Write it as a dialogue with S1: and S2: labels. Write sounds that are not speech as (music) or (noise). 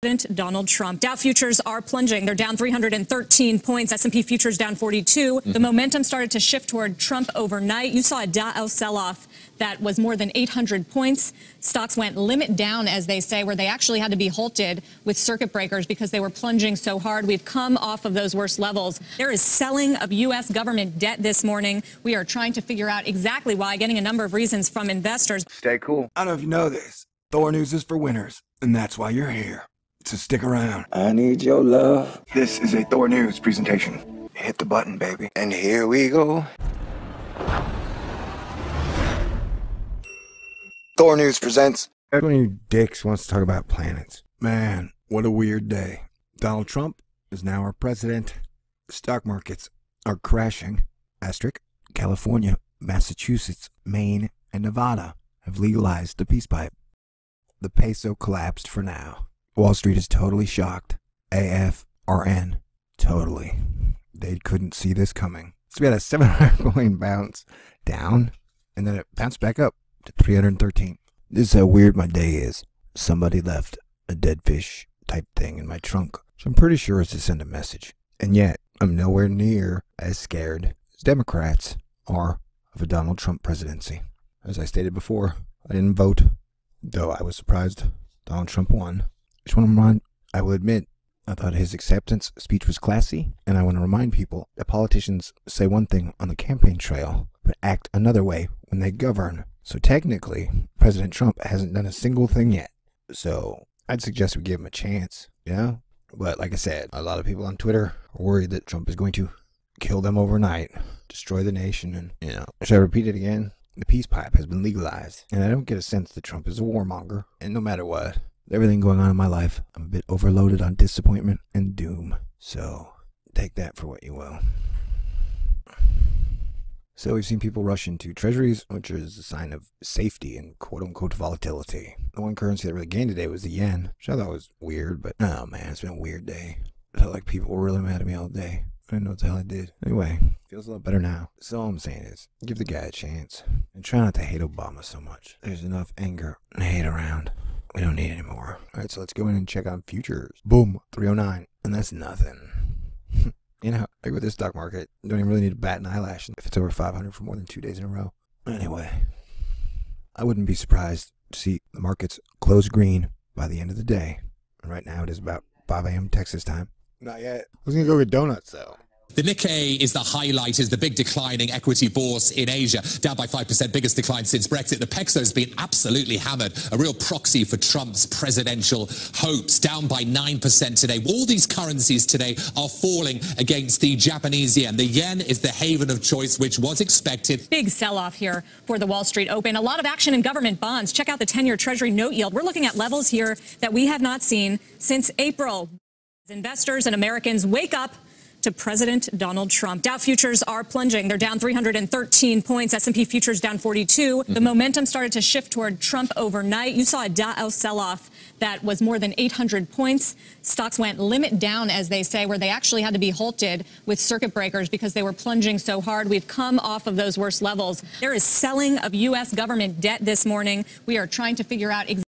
S1: President Donald Trump. Dow futures are plunging. They're down 313 points. S&P futures down 42. Mm-hmm. The momentum started to shift toward Trump overnight. You saw a Dow sell-off that was more than 800 points. Stocks went limit down, as they say, where they actually had to be halted with circuit breakers because they were plunging so hard. We've come off of those worst levels. There is selling of U.S. government debt this morning. We are trying to figure out exactly why, getting a number of reasons from investors.
S2: Stay cool.
S3: I don't know if you know this. Thor News is for winners, and that's why you're here. So stick around.
S2: I need your love. This is a Thor News presentation. Hit the button, baby. And here we go. Thor News presents.
S3: Everyone you dicks wants to talk about planets. Man, what a weird day. Donald Trump is now our president. Stock markets are crashing. Asterisk, California, Massachusetts, Maine, and Nevada have legalized the peace pipe. The peso collapsed for now. Wall Street is totally shocked. AFRN, totally. They couldn't see this coming. So we had a 700 point (laughs) bounce down, and then it bounced back up to 313. This is how weird my day is. Somebody left a dead fish type thing in my trunk, which I'm pretty sure is to send a message. And yet, I'm nowhere near as scared as Democrats are of a Donald Trump presidency. As I stated before, I didn't vote, though I was surprised Donald Trump won. Just want to remind, I will admit, I thought his acceptance speech was classy, and I want to remind people that politicians say one thing on the campaign trail, but act another way when they govern. So technically, President Trump hasn't done a single thing yet. So I'd suggest we give him a chance, you know? But like I said, a lot of people on Twitter are worried that Trump is going to kill them overnight, destroy the nation, and, you know, should I repeat it again? The peace pipe has been legalized, and I don't get a sense that Trump is a warmonger. And no matter what, everything going on in my life, I'm a bit overloaded on disappointment and doom. So take that for what you will. So we've seen people rush into treasuries, which is a sign of safety and quote unquote volatility. The one currency that really gained today was the yen, which I thought was weird, but oh man, it's been a weird day. I felt like people were really mad at me all day. I didn't know what the hell I did. Anyway, feels a lot better now. So all I'm saying is, give the guy a chance. And try not to hate Obama so much. There's enough anger and hate around. We don't need any more. Alright, so let's go in and check on futures. Boom, 309. And that's nothing. (laughs) you know, like with this stock market, you don't even really need to bat an eyelash if it's over 500 for more than two days in a row. Anyway, I wouldn't be surprised to see the markets close green by the end of the day. And right now it is about 5 a.m. Texas time. Not yet. I was going to go get donuts, though.
S4: The Nikkei is the highlight, is the big declining equity bourse in Asia, down by 5%, biggest decline since Brexit. The Peso has been absolutely hammered, a real proxy for Trump's presidential hopes, down by 9% today. All these currencies today are falling against the Japanese yen. The yen is the haven of choice, which was expected.
S1: Big sell-off here for the Wall Street Open. A lot of action in government bonds. Check out the 10-year Treasury note yield. We're looking at levels here that we have not seen since April. Investors and Americans wake up to President Donald Trump. Dow futures are plunging. They're down 313 points. S&P futures down 42. The mm-hmm. momentum started to shift toward Trump overnight. You saw a Dow sell-off that was more than 800 points. Stocks went limit down, as they say, where they actually had to be halted with circuit breakers because they were plunging so hard. We've come off of those worst levels. There is selling of U.S. government debt this morning. We are trying to figure out exactly